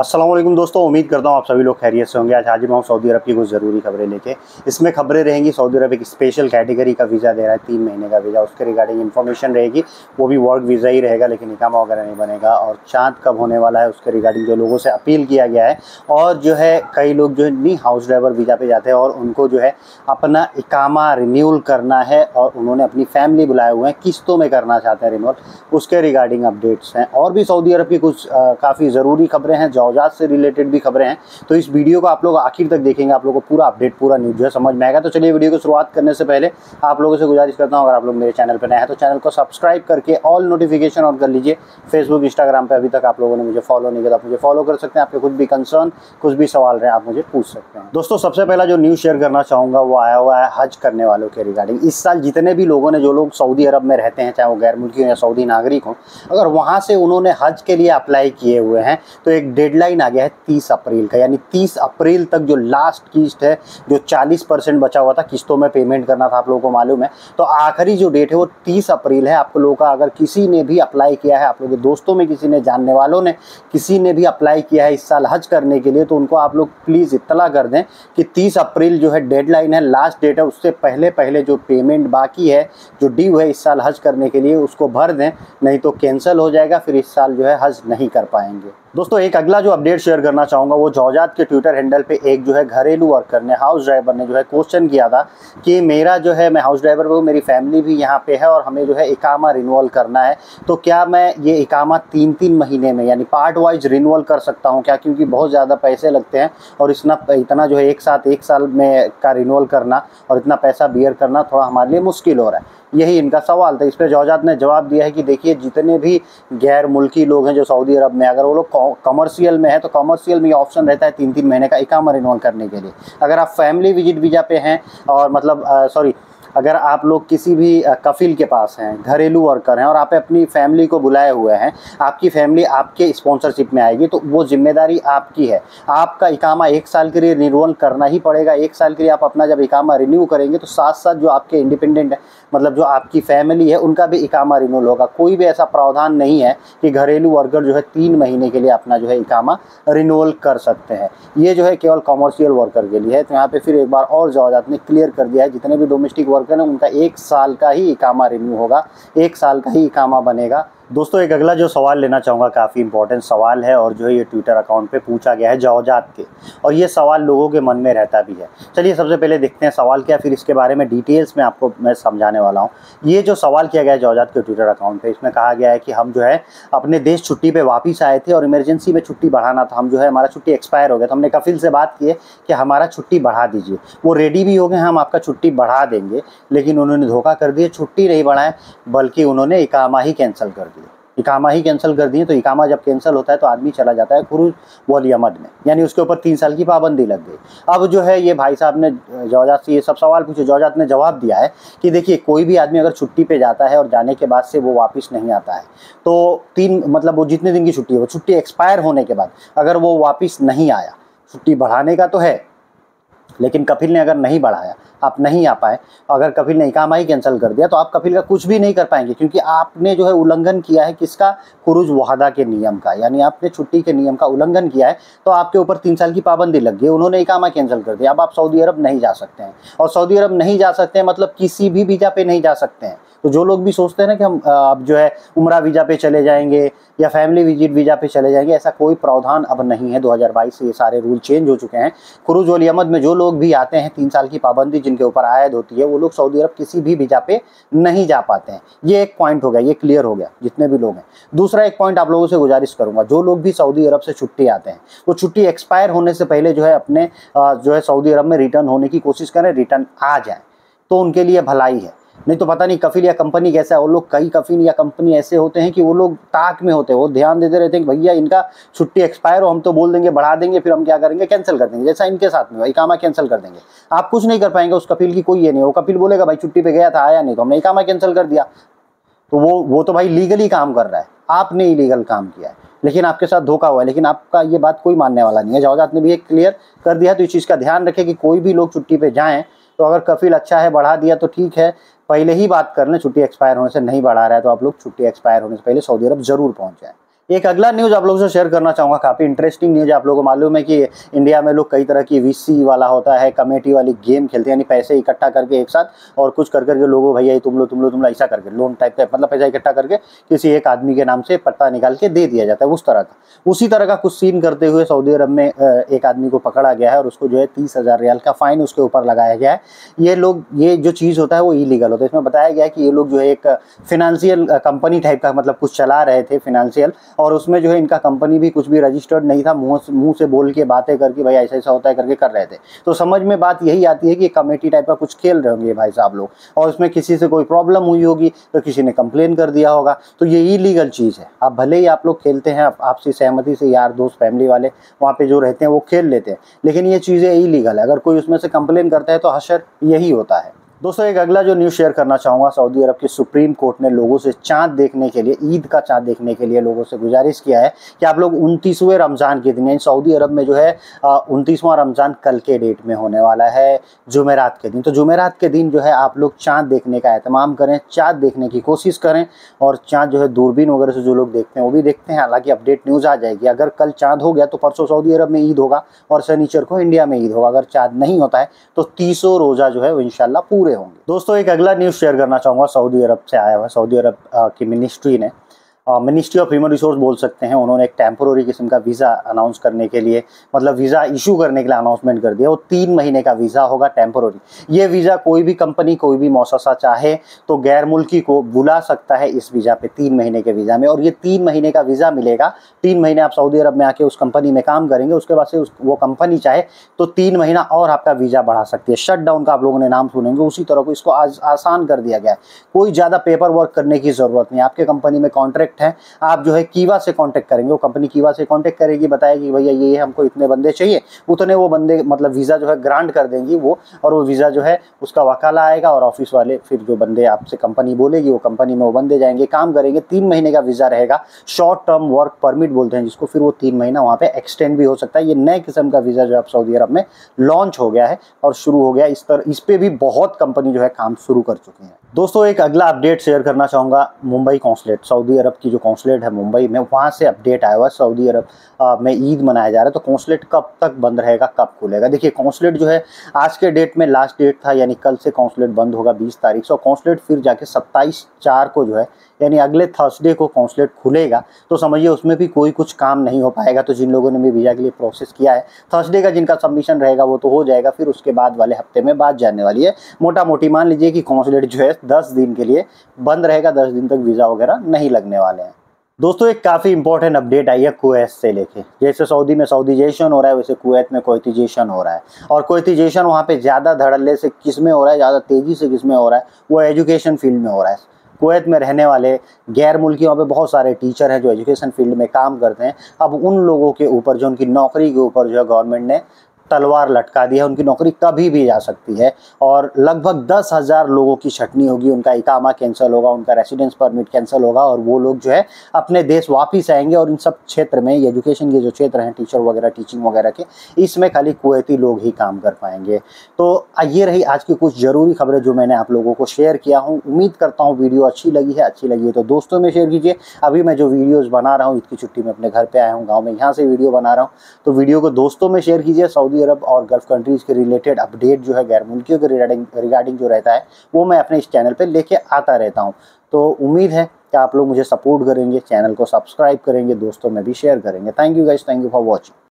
असलम दोस्तों, उम्मीद करता हूँ आप सभी लोग खैरियत से होंगे। आज हाजिर हूँ सऊदी अरब की कुछ ज़रूरी खबरें लेके। इसमें खबरें रहेंगी, सऊदी अरब एक स्पेशल कैटेगरी का वीज़ा दे रहा है, तीन महीने का वीज़ा उसके रिगार्डिंग इन्फॉर्मेशन रहेगी, वो भी वर्क वीज़ा ही रहेगा, लेकिन इकामा वगैरह नहीं बनेगा। और चाँद कब होने वाला है, उसके रिगार्डिंग जो लोगों से अपील किया गया है। और जो है, कई लोग जो नहीं हाउस ड्राइवर वीज़ा पे जाते हैं और उनको जो है, अपना इकामा रिन्यूल करना है और उन्होंने अपनी फैमिली बुलाए हुए हैं, किस्तों में करना चाहते हैं रिन्यूअल उसके रिगार्डिंग अपडेट्स हैं। और भी सऊदी अरब की कुछ काफ़ी ज़रूरी खबरें हैं जौजात से रिलेटेड भी खबरें हैं। तो इस वीडियो को आप लोग आखिर तक देखेंगे, आप लोगों को पूरा अपडेट, पूरा न्यूज़ जो है समझ में आएगा। तो चलिए वीडियो को शुरुआत करने से पहले आप लोगों से गुजारिश करता हूँ, अगर आप लोग मेरे चैनल पर नए हैं तो चैनल को सब्सक्राइब करके ऑल नोटिफिकेशन ऑन कर लीजिए। फेसबुक इंस्टाग्राम पर अभी तक आप लोगों ने मुझे फॉलो नहीं किया तो मुझे फॉलो कर सकते हैं। आपके कुछ भी कंसर्न कुछ भी सवाल रहे आप मुझे पूछ सकते हैं। दोस्तों, सबसे पहला जो न्यूज़ शेयर करना चाहूँगा, वो आया हुआ है हज करने वालों के रिगार्डिंग इस साल जितने भी लोगों ने, जो लोग सऊदी अरब में रहते हैं, चाहे वो गैर मुल्की हो या सऊदी नागरिक हो, अगर वहाँ से उन्होंने हज के लिए अप्लाई किए हुए हैं तो एक डेडलाइन आ गया है तीस अप्रैल का, यानी 30 अप्रैल तक जो लास्ट किस्त है, जो 40 परसेंट बचा हुआ था, किस्तों में पेमेंट करना था आप लोगों को मालूम है तो आखिरी जो डेट है वो 30 अप्रैल है। आप लोगों का अगर किसी ने भी अप्लाई किया है, आप लोगों के दोस्तों में किसी ने, जानने वालों ने किसी ने भी अप्लाई किया है इस साल हज करने के लिए तो उनको आप लोग प्लीज़ इतला कर दें कि तीस अप्रैल जो है डेडलाइन है लास्ट डेट है, उससे पहले पहले जो पेमेंट बाकी है, जो ड्यू है इस साल हज करने के लिए, उसको भर दें, नहीं तो कैंसिल हो जाएगा, फिर इस साल जो है हज नहीं कर पाएँगे। दोस्तों, एक अगला जो अपडेट शेयर करना चाहूँगा, वो जौजात के ट्विटर हैंडल पे एक जो है घरेलू वर्कर ने हाउस ड्राइवर ने जो है क्वेश्चन किया था कि मेरा जो है, मैं हाउस ड्राइवर हूँ, मेरी फैमिली भी यहाँ पे है और हमें जो है इकामा रिन्यूअल करना है। तो क्या मैं ये इकामा तीन तीन महीने में, यानी पार्ट वाइज रिन्यूअल कर सकता हूँ क्या? क्योंकि बहुत ज़्यादा पैसे लगते हैं और इतना इतना जो है एक साथ एक साल में का रिन्यूअल करना और इतना पैसा बियर करना थोड़ा हमारे लिए मुश्किल हो रहा है। यही इनका सवाल था। इस पर जौजात ने जवाब दिया है कि देखिए, जितने भी गैर मुल्की लोग हैं जो सऊदी अरब में, अगर वो लोग कमर्शियल में है तो कमर्शियल में ऑप्शन रहता है तीन तीन महीने का इकामा रिन्यूअल करने के लिए। अगर आप फैमिली विज़िट वीज़ा पे हैं और मतलब सॉरी अगर आप लोग किसी भी कफिल के पास हैं, घरेलू वर्कर हैं और आप अपनी फैमिली को बुलाए हुए हैं, आपकी फैमिली आपके स्पॉन्सरशिप में आएगी तो वो ज़िम्मेदारी आपकी है। आपका इकामा एक साल के लिए रिन्यूअल करना ही पड़ेगा। एक साल के लिए आप अपना जब इकामा रिन्यू करेंगे तो साथ साथ जो आपके इंडिपेंडेंट मतलब जो आपकी फैमिली है, उनका भी इकामा रिन्यूअल होगा। कोई भी ऐसा प्रावधान नहीं है कि घरेलू वर्कर जो है तीन महीने के लिए अपना जो है इकामा रिन्यूअल कर सकते हैं। ये जो है केवल कॉमर्शियल वर्कर के लिए है। तो यहाँ पे फिर एक बार और जवाब ने क्लियर कर दिया है। जितने भी डोमेस्टिक वर्कर वर्कर ना, उनका एक साल का ही इकामा रिन्यू होगा, एक साल का ही इकामा बनेगा। दोस्तों, एक अगला जो सवाल लेना चाहूँगा, काफ़ी इंपॉर्टेंट सवाल है और जो है ये ट्विटर अकाउंट पे पूछा गया है जवजात के। और ये सवाल लोगों के मन में रहता भी है। चलिए सबसे पहले देखते हैं सवाल क्या फिर इसके बारे में डिटेल्स में आपको मैं समझाने वाला हूँ। ये जो सवाल किया गया है जवजात के ट्विटर अकाउंट पर इसमें कहा गया है कि हम जो है अपने देश छुट्टी पर वापस आए थे और इमरजेंसी में छुट्टी बढ़ाना था। हम जो है, हमारा छुट्टी एक्सपायर हो गया तो हमने कफिल से बात की है कि हमारा छुट्टी बढ़ा दीजिए। वो रेडी भी हो गए हम आपका छुट्टी बढ़ा देंगे। लेकिन उन्होंने धोखा कर दिया, छुट्टी नहीं बढ़ाए, बल्कि उन्होंने इकामा ही कैंसिल कर इकामा ही कैंसिल कर दिए तो इकामा जब कैंसिल होता है तो आदमी चला जाता है खुरूज वलीमद में। यानी उसके ऊपर तीन साल की पाबंदी लग गई। अब जो है ये भाई साहब ने जवाजात से ये सब सवाल पूछे जवाजात ने जवाब दिया है कि देखिए, कोई भी आदमी अगर छुट्टी पे जाता है और जाने के बाद से वो वापस नहीं आता है तो तीन मतलब वो जितने दिन की छुट्टी है, वो छुट्टी एक्सपायर होने के बाद अगर वो वापस नहीं आया, छुट्टी बढ़ाने का तो है लेकिन कपिल ने अगर नहीं बढ़ाया, आप नहीं आ पाए, अगर कपिल ने इकामा ही कैंसिल कर दिया तो आप कपिल का कुछ भी नहीं कर पाएँगे, क्योंकि आपने जो है उल्लंघन किया है किसका? कुरुज वहादा के नियम का, यानी आपने छुट्टी के नियम का उल्लंघन किया है तो आपके ऊपर तीन साल की पाबंदी लग गई, उन्होंने इकामा कैंसिल कर दिया। अब आप सऊदी अरब नहीं जा सकते हैं, और सऊदी अरब नहीं जा सकते हैं मतलब किसी भी वीज़ा पे नहीं जा सकते हैं। तो जो लोग भी सोचते हैं ना कि हम अब जो है उम्र वीज़ा पे चले जाएँगे या फैमिली विज़िट वीज़ा पे चले जाएँगे, ऐसा कोई प्रावधान अब नहीं है 2022 से ये सारे रूल चेंज हो चुके हैं। खुरूज वली अहमद में जो लोग भी आते हैं, तीन साल की पाबंदी जिनके ऊपर आयद होती है, वो लोग सऊदी अरब किसी भी वीज़ा पे नहीं जा पाते हैं। ये एक पॉइंट हो गया, ये क्लियर हो गया, जितने भी लोग हैं। दूसरा एक पॉइंट आप लोगों से गुजारिश करूँगा, जो लोग भी सऊदी अरब से छुट्टी आते हैं, वो छुट्टी एक्सपायर होने से पहले जो है अपने जो है सऊदी अरब में रिटर्न होने की कोशिश करें रिटर्न आ जाए तो उनके लिए भलाई है। नहीं तो पता नहीं कफिल या कंपनी कैसा है। वो लोग कई कफिल या कंपनी ऐसे होते हैं कि वो लोग ताक में होते हैं। वो ध्यान देते रहते हैं भैया इनका छुट्टी एक्सपायर हो, हम तो बोल देंगे, बढ़ा देंगे, फिर हम क्या करेंगे? कैंसिल कर देंगे, जैसा इनके साथ में हुआ। इकामा कैंसिल कर देंगे। आप कुछ नहीं कर पाएँगे, उस कपिल की कोई ये नहीं वो कपिल बोलेगा, भाई छुट्टी पे गया था, आया नहीं। तो हमने इकामा कैंसिल कर दिया। तो वो वो तो भाई लीगली काम कर रहा है। आपने इलीगल काम किया है। लेकिन आपके साथ धोखा हुआ है। लेकिन आपका ये बात कोई मानने वाला नहीं है। जवाजात ने भी एक क्लियर कर दिया तो इस चीज़ का ध्यान रखें कि कोई भी लोग छुट्टी पे जाएँ तो अगर कफिल अच्छा है, बढ़ा दिया तो ठीक है। पहले ही बात कर लें, छुट्टी एक्सपायर होने से नहीं बढ़ा रहा है तो आप लोग छुट्टी एक्सपायर होने से पहले सऊदी अरब ज़रूर पहुँच जाए। एक अगला न्यूज़ आप लोगों से शेयर करना चाहूँगा, काफ़ी इंटरेस्टिंग न्यूज़ आप लोगों को। मालूम है कि इंडिया में लोग कई तरह की वीसी वाला होता है, कमेटी वाली गेम खेलते हैं, यानी पैसे इकट्ठा करके एक साथ और कुछ कर करके लोगों, भैया तुम लोग तुम लोग तुम लोग ऐसा करके लोन टाइप का मतलब पैसा इकट्ठा करके किसी एक आदमी के नाम से पट्टा निकाल के दे दिया जाता है, उस तरह का। उसी तरह का कुछ सीन करते हुए सऊदी अरब में एक आदमी को पकड़ा गया है और उसको जो है तीस हज़ार रियाल का फाइन उसके ऊपर लगाया गया है। ये लोग, ये जो चीज़ होता है वो इलीगल होता है। इसमें बताया गया है कि ये लोग जो है एक फिनेंशियल कंपनी टाइप का मतलब कुछ चला रहे थे फिनेंशियल और उसमें जो है इनका कंपनी भी कुछ भी रजिस्टर्ड नहीं था, मुँह मुँह से बोल के बातें करके भाई ऐसा ऐसा होता है करके कर रहे थे। तो समझ में बात यही आती है कि कमेटी टाइप का कुछ खेल रहे होंगे भाई साहब लोग। और उसमें किसी से कोई प्रॉब्लम हुई होगी तो किसी ने कंप्लेन कर दिया होगा। तो ये इलीगल चीज़ है। आप भले ही आप लोग खेलते हैं आपसी सहमति से यार, दोस्त फैमिली वाले वहाँ पे जो रहते हैं वो खेल लेते हैं। लेकिन ये चीज़ें इलीगल है। अगर कोई उसमें से कंप्लेन करता है तो हशर यही होता है। दोस्तों, एक अगला जो न्यूज़ शेयर करना चाहूँगा सऊदी अरब की सुप्रीम कोर्ट ने लोगों से चाँद देखने के लिए, ईद का चाँद देखने के लिए लोगों से गुजारिश किया है कि आप लोग उनतीसवें रमज़ान के दिन, यानी सऊदी अरब में जो है उनतीसवां रमज़ान कल के डेट में होने वाला है, जुमेरात के दिन। तो जुमेरात के दिन जो है, आप लोग चाँद देखने का अहतमाम करें, चाँद देखने की कोशिश करें और चाँद जो है, दूरबीन वगैरह से जो लोग देखते हैं, वो भी देखते हैं। हालाँकि अपडेट न्यूज़ आ जाएगी। अगर कल चाँद हो गया तो परसों सऊदी अरब में ईद होगा और शनिचर को इंडिया में ईद होगा। अगर चाँद नहीं होता है तो तीसों रोज़ा जो है, वो पूरे होंगे। दोस्तों, एक अगला न्यूज़ शेयर करना चाहूँगा। सऊदी अरब से आया हुआ सऊदी अरब की मिनिस्ट्री ने मिनिस्ट्री ऑफ़ ह्यूमन रिसोर्स बोल सकते हैं। उन्होंने एक टेम्पोररी किस्म का वीज़ा अनाउंस करने के लिए मतलब वीज़ा इशू करने के लिए अनाउंसमेंट कर दिया। वो तीन महीने का वीज़ा होगा टेम्पोररी ये वीज़ा कोई भी कंपनी कोई भी मौससा चाहे तो गैर मुल्की को बुला सकता है इस वीज़ा पे तीन महीने के वीज़ा में। और ये तीन महीने का वीज़ा मिलेगा। तीन महीने आप सऊदी अरब में आके उस कंपनी में काम करेंगे, उसके बाद से उस, वो कंपनी चाहे तो तीन महीना और आपका वीज़ा बढ़ा सकती है। शट डाउन का आप लोगों ने नाम सुनेंगे, उसी तरह को इसको आज आसान कर दिया गया है। कोई ज़्यादा पेपर वर्क करने की ज़रूरत नहीं आपके कंपनी में कॉन्ट्रैक्ट कॉन्टैक्ट है। आप जो है कीवा से कॉन्टैक्ट करेंगे। वो कंपनी कीवा से कॉन्टैक्ट करेगी, बताएगी, भैया, ये हमको इतने बंदे चाहिए। उतने वो बंदे मतलब वीज़ा जो है ग्रांट कर देंगी वो, और वो वीज़ा जो है उसका वकाला आएगा और ऑफ़िस वाले फिर जो बंदे आपसे कंपनी बोलेगी, वो कंपनी में वो बंदे जाएँगे, काम करेंगे। तीन महीने का वीज़ा रहेगा। शॉर्ट टर्म वर्क परमिट बोलते हैं जिसको, फिर वो तीन महीना वहाँ पे एक्सटेंड भी हो सकता है। ये नए किस्म का वीज़ा जो है सऊदी अरब में लॉन्च हो गया है और शुरू हो गया इस तरह इस पर भी बहुत कंपनी जो है काम शुरू कर चुकी है। दोस्तों, एक अगला अपडेट शेयर करना चाहूँगा। मुंबई कौंसलेट सऊदी अरब की जो कौंसलेट है मुंबई में, वहाँ से अपडेट आया हुआ सऊदी अरब में ईद मनाया जा रहा है। तो कौंसलेट कब तक बंद रहेगा, कब खुलेगा? देखिए, कौंसलेट जो है, आज के डेट में लास्ट डेट था, यानी कल से कौंसलेट बंद होगा बीस तारीख से, और कौंसलेट फिर जाके सत्ताईस चार को जो है, यानी अगले थर्सडे को कौंसलेट खुलेगा। तो समझिए, उसमें भी कोई कुछ काम नहीं हो पाएगा तो जिन लोगों ने भी वीज़ा के लिए प्रोसेस किया है, थर्सडे का जिनका सबमिशन रहेगा, वो तो हो जाएगा, फिर उसके बाद वाले हफ़्ते में बात जाने वाली है। मोटा मोटी मान लीजिए कि कौंसलेट जो है, दस दिन के लिए बंद रहेगा, दस दिन तक वीज़ा वगैरह नहीं लगने वाले हैं। दोस्तों, एक काफ़ी इंपॉर्टेंट अपडेट आई है कुवैत से लेके। जैसे सऊदी में सऊदीजेशन हो रहा है, वैसे कुवैत में कोयतीजेशन हो रहा है। और कोयतीजेशन वहाँ पे ज़्यादा धड़ल्ले से किसमें हो रहा है, ज़्यादा तेज़ी से किसमें हो रहा है, वो एजुकेशन फ़ील्ड में हो रहा है। कुवैत में रहने वाले गैर मुल्की वहाँ पे बहुत सारे टीचर हैं जो एजुकेशन फ़ील्ड में काम करते हैं। अब उन लोगों के ऊपर, जो उनकी नौकरी के ऊपर जो है गवर्नमेंट ने तलवार लटका दी है, उनकी नौकरी कभी भी जा सकती है और लगभग दस हज़ार लोगों की छटनी होगी, उनका इकामा कैंसिल होगा, उनका रेसिडेंस परमिट कैंसिल होगा और वो लोग जो है अपने देश वापस आएँगे और इन सब क्षेत्र में एजुकेशन के जो क्षेत्र हैं टीचर वगैरह टीचिंग वगैरह के, इसमें खाली कुवैती लोग ही काम कर पाएँगे। तो ये रही आज की कुछ ज़रूरी खबरें जो मैंने आप लोगों को शेयर किया हूँ। उम्मीद करता हूँ वीडियो अच्छी लगी है, अच्छी लगी है तो दोस्तों में शेयर कीजिए। अभी मैं जो वीडियोज़ बना रहा हूँ की छुट्टी में अपने घर पर आया हूँ, गाँव में यहाँ से वीडियो बना रहा हूँ। तो वीडियो को दोस्तों में शेयर कीजिए, सऊदी सऊदी अरब और गल्फ़ कंट्रीज़ के रिलेटेड अपडेट जो है गैर मुल्कियों के रिगार्डिंग रिगार्डिंग जो रहता है, वो मैं अपने इस चैनल पर लेके आता रहता हूँ। तो उम्मीद है कि आप लोग मुझे सपोर्ट करेंगे चैनल को सब्सक्राइब करेंगे, दोस्तों, में भी शेयर करेंगे। Thank you guys thank you for watching